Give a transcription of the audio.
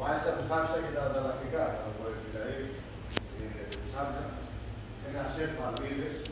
Vaya tu salsa que te la que cara, no puedes ir ahí. Eh, tu salsa, tenga ser sepa, vives.